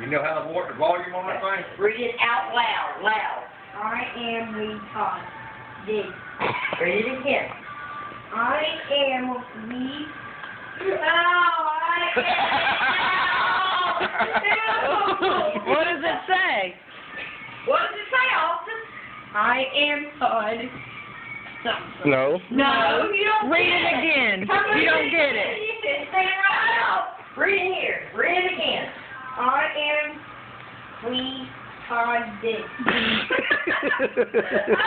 You know how to work the volume on that thing? Read it out loud, loud. I am retarded. Read it again. I am we. what does it say? What does it say, Austin? I am Todd. Something. No. No, you don't Read get it again. Come You don't get it. You say it right out. Read it here. Read it again. I am retarded.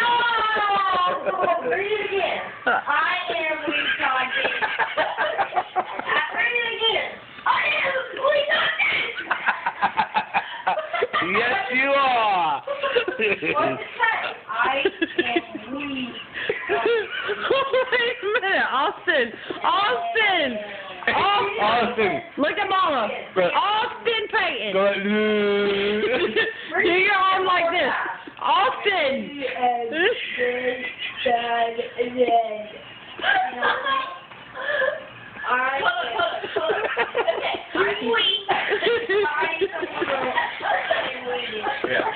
oh, read it again. I am retarded. I read it again. I am retarded. yes, you are. What does it say? I am we. Wait a minute, Austin. Austin. Austin. Austin. Look at Mama. Austin Payton. Do your arm like this. Austin. I Hold on, hold on, hold on. Okay, I'm weak. Yeah.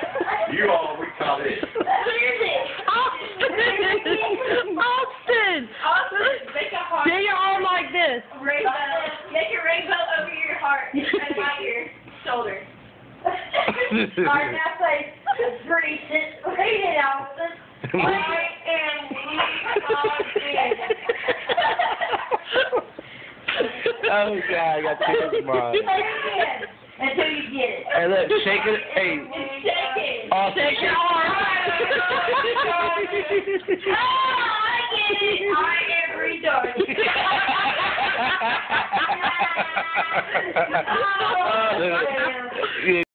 You all, we call it. Where's it? Austin. Austin. Austin, make a heart. Do your arm like this. Rainbow. Make a rainbow over your heart and by your shoulder. Alright, now say, read it, read it, Austin. I am retarded. oh God, I got tears in my eyes. It until you get it. Hey, look, shake it. Hey, Shake it. Austin. Shake your arm. Oh, I get it. Oh, I am retarded. Oh, oh yeah.